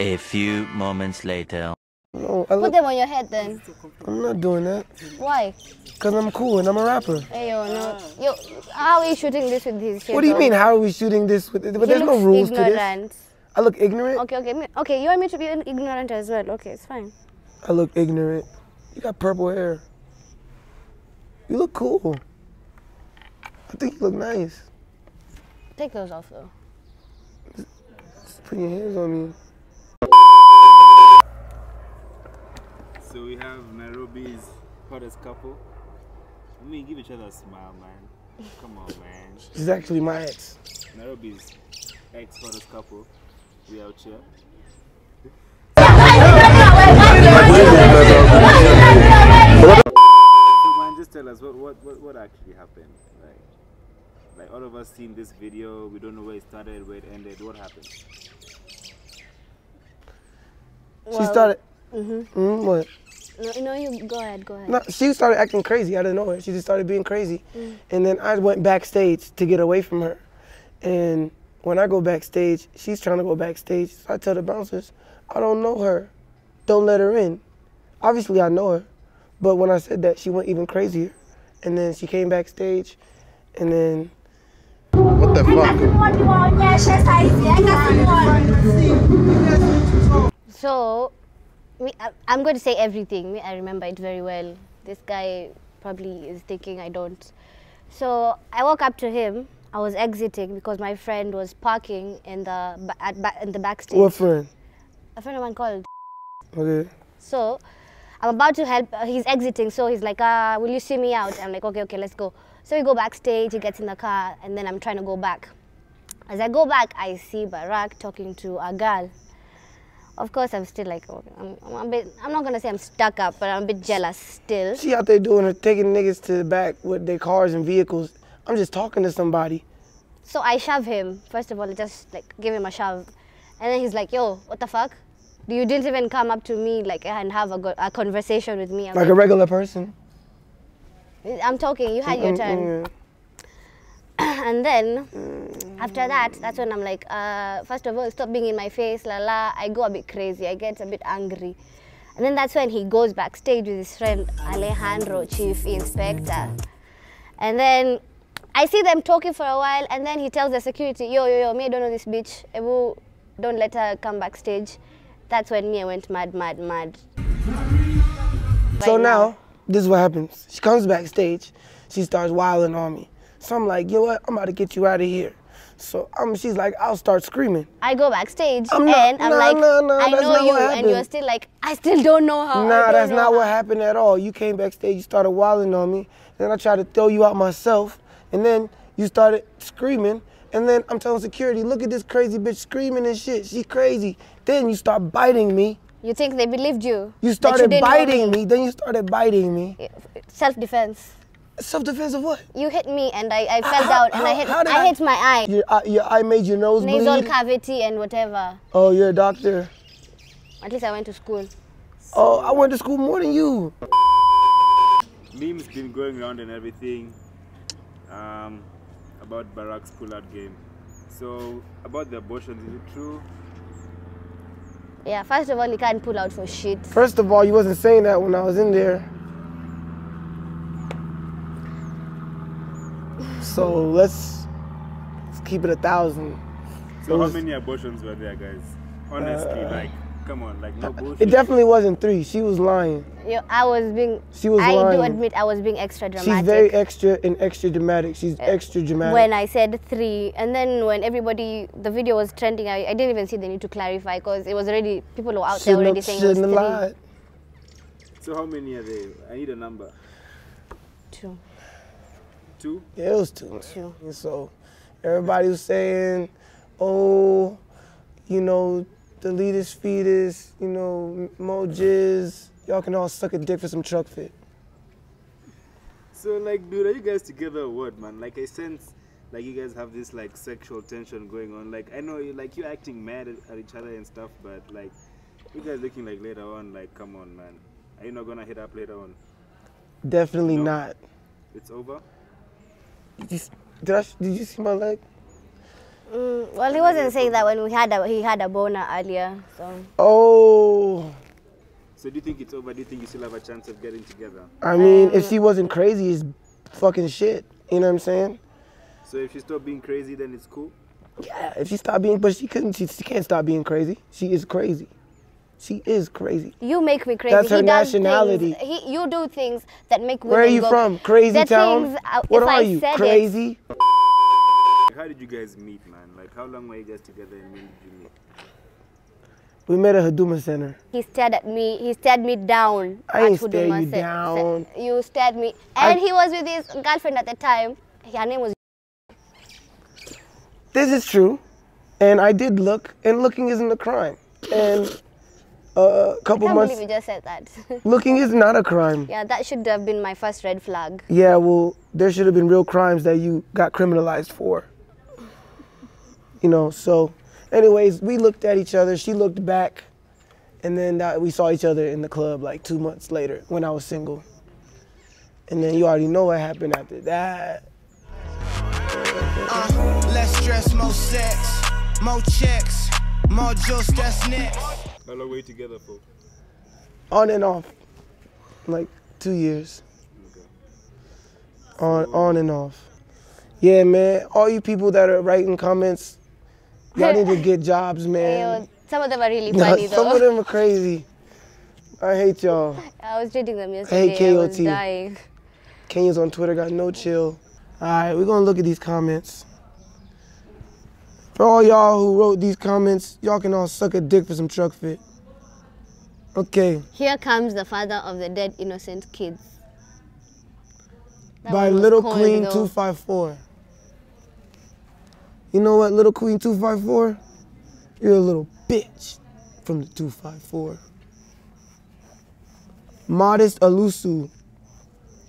A few moments later. No, I Put look, them on your head then. I'm not doing that. Why? Because I'm cool and I'm a rapper. Hey, yo, no. Yo, how are you shooting this with these shades What do you mean? How are we shooting this? With, but He there's no looks rules to this. ignorant. I look ignorant. Okay, okay, okay. You want me to be ignorant as well? Okay, it's fine. I look ignorant. You got purple hair. You look cool. I think you look nice. Take those off though. Just put your hands on me. So we have Nairobi's hottest couple. I mean, give each other a smile, man. Come on, man. She's actually my ex. Nairobi's ex hottest couple. We out here. So man, just tell us what what what, what actually happened. Like, like all of us seen this video. We don't know where it started, where it ended. What happened? She started. Mm, what? No, no, you go ahead, go ahead. No, she started acting crazy out of nowhere. She just started being crazy. And then I went backstage to get away from her. And when I go backstage, she's trying to go backstage. So I tell the bouncers, I don't know her. Don't let her in. Obviously, I know her. But when I said that, she went even crazier. And then she came backstage. And then, what the fuck? So, me, I, I'm going to say everything. Me, I remember it very well. This guy probably is thinking I don't. So I walk up to him. I was exiting because my friend was parking in the at in the backstage. What friend? A friend of mine called. Okay. So I'm about to help. Uh, he's exiting, so he's like, uh, "Will you see me out?" I'm like, "Okay, okay, let's go." So we go backstage. He gets in the car, and then I'm trying to go back. As I go back, I see Barak talking to a girl. Of course, I'm still like, oh, I'm, I'm a bit. I'm not gonna say I'm stuck up, but I'm a bit jealous still. She out there doing her, taking niggas to the back with their cars and vehicles. I'm just talking to somebody. So I shove him. First of all, I just like give him a shove, and then he's like, "Yo, what the fuck? You didn't even come up to me like and have a, go- a conversation with me." I'm, Like a regular person. I'm talking. You had your turn. Mm, and then after that, that's when I'm like, uh, first of all, stop being in my face, la la. I go a bit crazy. I get a bit angry. And then that's when he goes backstage with his friend Alejandro, chief inspector. And then I see them talking for a while, and then he tells the security, yo, yo, yo, me, I don't know this bitch. Ebu, don't let her come backstage. That's when me, I went mad, mad, mad. So Right now, this is what happens. She comes backstage, she starts wilding on me. So I'm like, you know what? I'm about to get you out of here. So um, she's like, I'll start screaming. I go backstage I'm not- and I'm nah, like, nah, nah, I that's know not you, what and you're still like, I still don't know her. Nah, that's not her." what happened at all. You came backstage, you started wilding on me. Then I tried to throw you out myself. And then you started screaming. And then I'm telling security, look at this crazy bitch screaming and shit. She crazy. Then you start biting me. You think they believed you? You started know biting me. Then you started biting me. Self-defense. Self-defense of what? You hit me and I, I fell How- down and I hit how did I I- hit my eye, Your, uh, your eye made your nose nasal bleed. cavity and whatever. Oh, you're a doctor. At least I went to school. Oh, I went to school more than you. Memes been going around and everything um, about Barak's pull-out game. So about the abortions, is it true? Yeah, first of all, you can't pull out for shit. First of all, you wasn't saying that when I was in there. So let's, let's keep it a thousand. So It how many abortions were there, guys? Honestly, uh, like, come on, like no bullshit. It definitely wasn't three. She was lying. You, I was being. She was I lying. do admit I was being extra dramatic. She's very extra and extra dramatic. She's uh, extra dramatic. when I said three, and then when everybody, the video was trending, I, I didn't even see the need to clarify because it was already people were out there already saying it was shouldn't three. lied. So how many are there? I need a number. Two. Two? Yeah, it was two. Two. And so everybody was saying, oh, you know, the leaders fetus, you know, Mo Jizz, y'all can all suck a dick for some truck fit. So like, dude, are you guys together or what, man? Like I sense, like you guys have this like sexual tension going on. Like I know, you like you're acting mad at, at each other and stuff, but like, you guys looking like later on, like, come on, man. Are you not gonna hit up later on? Definitely No. not. It's over. Did you, did, I, did you see my leg? Mm, well, he wasn't saying that when we had a, he had a boner earlier. So Oh, So do you think it's over? Do you think you still have a chance of getting together? I mean, if she wasn't crazy, it's fucking shit. You know what I'm saying? So if she stopped being crazy, then it's cool. Yeah, if she stopped being, but she couldn't. She, she can't stop being crazy. She is crazy. She is crazy. you make me crazy. That's her he does nationality. Things, he, you do things that make women Where are you go- from? Crazy The town? things, uh, what are I you? said it- Crazy? How did you guys meet, man? Like how long were you guys together and when did you meet? We met at Huduma Center. He stared at me. He stared me down. I at ain't stare you Cen- down. You stared me, I- and he was with his girlfriend at the time. Her name was. This is true, and I did look, and looking isn't a crime. And uh, a I couple can't months, believe you just said that. looking is not a crime. yeah, that should have been my first red flag. Yeah, well, there should have been real crimes that you got criminalized for. You know, so, anyways, we looked at each other. She looked back, and then that, we saw each other in the club like two months later when I was single. And then you already know what happened after that. Uh, less stress, more sex, more checks, more juice, that's next. How long were you together for? On and off, like two years. Okay. On, on and off. Yeah, man. All you people that are writing comments, y'all need to get jobs, man. Ew, some of them are really Nah, funny some though. of them are crazy. I hate y'all. I was reading them yesterday. I was KOT. dying. Kenyans on Twitter got no chill. All right, we're gonna look at these comments. For all y'all who wrote these comments, y'all can all suck a dick for some truck fit. Okay, Here comes the father of the dead innocent kids. That by Little Queen though. 254. You know what, Little Queen 254? You're a little bitch from the 254. Modest Alusu.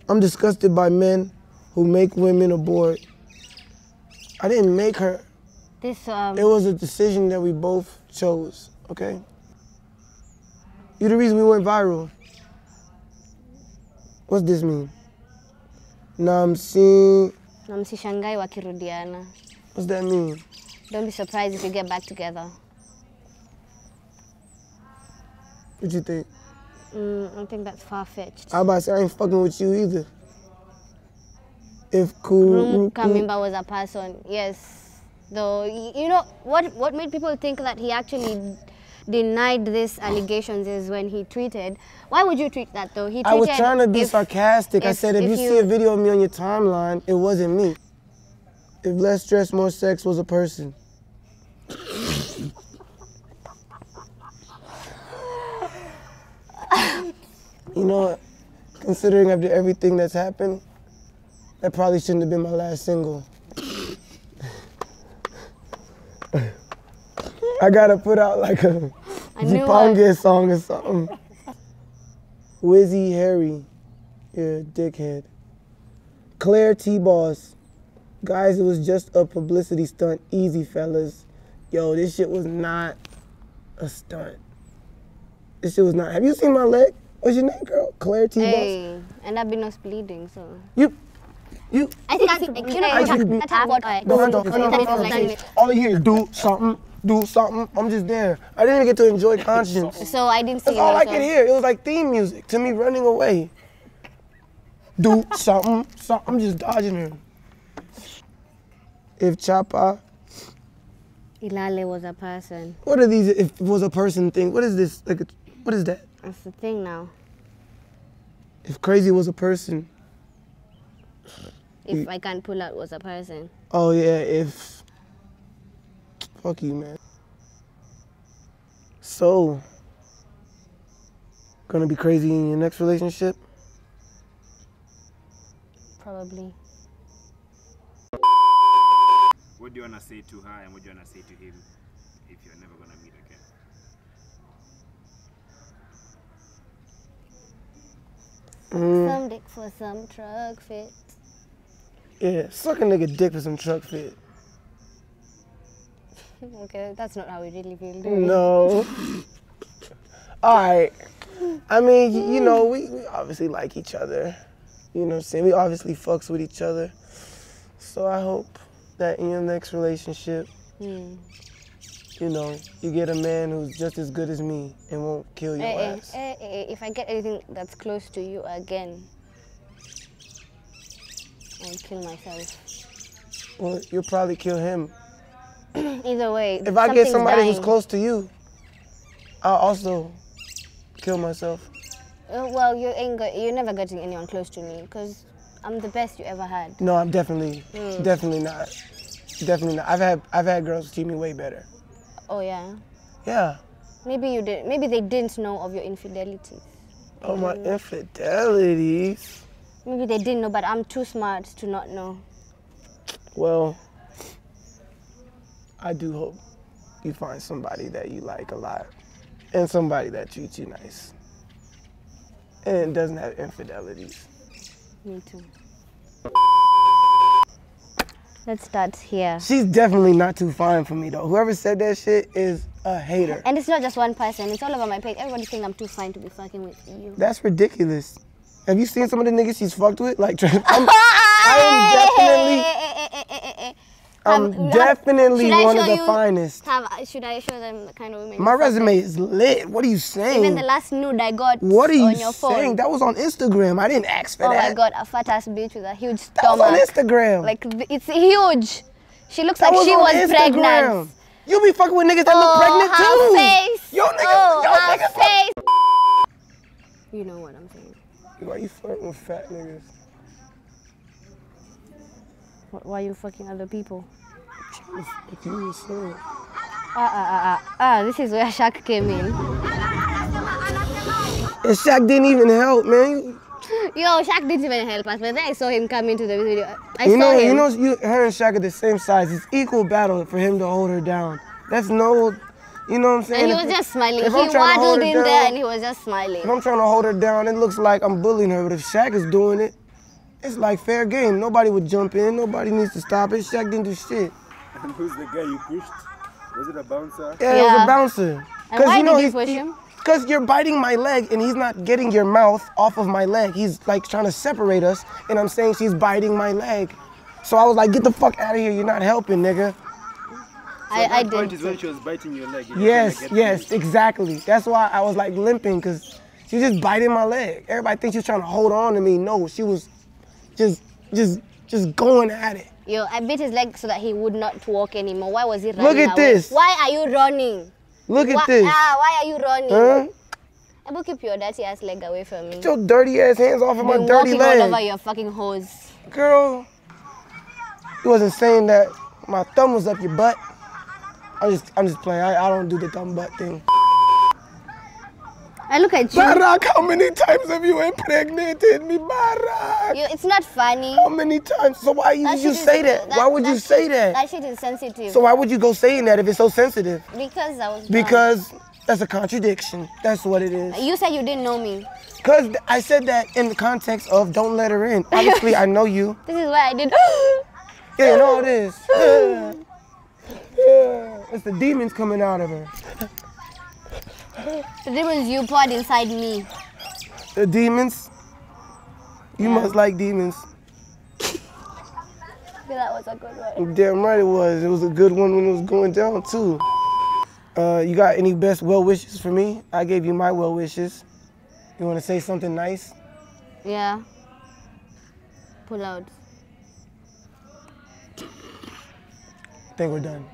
I'm disgusted by men who make women abort. I didn't make her. This um, It was a decision that we both chose, okay? You're the reason we went viral. What's this mean? Namsi. na msishangai wakirudiana. What's that mean? Don't be surprised if you get back together. What you think? Mm, I think that's far fetched. I about to say I ain't fucking with you either. If cool. Kamimba was a person, yes. Though you know what what made people think that he actually denied these allegations is when he tweeted. Why would you tweet that though? He tweeted. I was trying to be if- sarcastic. I said if, if you, see a video of me on your timeline, it wasn't me. If less stress, more sex was a person. you know? Considering after everything that's happened, that probably shouldn't have been my last single. I gotta put out like a knew Zipange song or something. Wizzy Harry, you're dickhead. Claire T Boss, guys, it was just a publicity stunt. Easy, fellas. Yo, this shit was not a stunt. This shit was not. Have you seen my leg? What's your name, girl? Claire T Boss. Hey, and I've been nose bleeding, so. You, you. I think that's you know I that- think- that's what I. No, I'm talking. Oh, you can be like- All you hear is do something, do something. I'm just there. I didn't even get to enjoy Konshens. So I didn't see That's all I could hear. It was like theme music to me running away. Do something, something. I'm just dodging her. If Chapa, Ilale was a person. what are these? If it was a person thing, what is this? Like, what is that? That's the thing now. If crazy was a person, If I can't pull out was a person. oh yeah. If fuck you, man. So, gonna be crazy in your next relationship? Probably. What do you wanna say to her and what do you wanna say to him if you're never gonna meet again? Mm. Some dick for some truck fit. Yeah, suck a nigga dick for some truck fit. Okay, that's not how we really feel. do we? No. All right. I mean, you know, we, we obviously like each other. You know what I'm saying? We obviously fucks with each other. So I hope that in your next relationship, Hmm. You know, you get a man who's just as good as me and won't kill your Eh, eh, ass. eh, eh, if I get anything that's close to you again, I'll kill myself. Well, you'll probably kill him. Either way, If I get somebody who's close to you, I'll also kill myself. Uh, well, you ain't got, you're never getting anyone close to me because I'm the best you ever had. No, I'm definitely, Mm. definitely not. Definitely not. I've had, I've had girls treat me way better. Oh yeah. Yeah. Maybe you did. Maybe they didn't know of your infidelities. Oh my infidelities. Maybe they didn't know, but I'm too smart to not know. Well, I do hope you find somebody that you like a lot and somebody that treats you nice and doesn't have infidelities. Me too. Let's start here. She's definitely not too fine for me though. Whoever said that shit is a hater. And it's not just one person. It's all over my page. Everybody think I'm too fine to be fucking with you. That's ridiculous. Have you seen some of the niggas she's fucked with? Like, I'm, I am definitely, I'm Um, definitely one of the you- finest. Have, should I show them the kind of women? My you fuck with? resume is lit. What are you saying? Even the last nude I got what are you on your phone. saying? That was on Instagram. I didn't ask for oh that. my god, a fat ass bitch with a huge That was on. Instagram. Like it's huge. She looks that like she on was Instagram. pregnant. You be fucking with niggas that look oh, pregnant her too. face. Yo, niggas, oh, yo, niggas. face. You know what I'm saying. Why you flirting with fat niggas? Wh- Why you fucking other people? If you was saying. Ah, ah, ah, ah. Ah, this is where Shaq came in. And Shaq didn't even help, man. Yo, Shaq didn't even help us, but then I saw him come into the video. I you saw know, him. you know, you, her and Shaq are the same size. It's equal battle for him to hold her down. That's no, you know what I'm saying? and he If- was just smiling. if He I'm trying to hold waddled in down- there and he was just smiling. If I'm trying to hold her down, it looks like I'm bullying her. But if Shaq is doing it, it's like fair game. Nobody would jump in. Nobody needs to stop it. Shaq didn't do shit. And who's the guy you pushed? Was it a bouncer? Yeah, it was a bouncer. And why did you he's- push he- him? Cause you're biting my leg and he's not getting your mouth off of my leg. He's like trying to separate us, and I'm saying she's biting my leg. So I was like, get the fuck out of here. You're not helping, nigga. I, I That point is did. when she was biting your leg. you were Yes, trying yes, exactly. That's why I was like limping, cause she was just biting my leg. Everybody thinks she's trying to hold on to me. No, she was just, just, just going at it. Yo, I bit his leg so that he would not walk anymore. Why was he running Look at away? this. Why are you running? Look at Why- this. Ah, why are you running? Huh? Ebu, keep your dirty ass leg away from me. Get your dirty ass hands off of my dirty walking all over leg. your fucking hose. Girl, you wasn't saying that my thumb was up your butt. I'm just, I'm just playing. I, I don't do the thumb butt thing. I look at you. Barak, how many times have you impregnated me, Barak? you it's not funny. How many times? So why you, you say that? Why would you that say that? That shit is sensitive. So why would you go saying that if it's so sensitive? because I was. Because that's a contradiction. That's what it is. you said you didn't know me. Because I said that in the context of don't let her in. Obviously, I know you. This is why I did. Yeah, you know it is. Yeah. Yeah. It's the demons coming out of her. The demons you put inside me. The demons. You must like demons. That was a good one. Damn right it was. It was a good one when it was going down too. Uh, you got any best well wishes for me? I gave you my well wishes. You want to say something nice? Yeah. Pull out. I think we're done.